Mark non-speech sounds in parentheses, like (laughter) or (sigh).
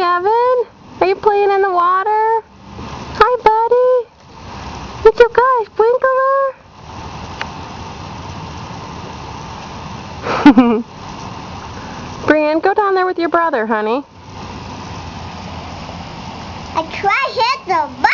Evan? Are you playing in the water? Hi, buddy. What's up, guys, Sprinkler. (laughs) Brian, go down there with your brother, honey. I try hit the.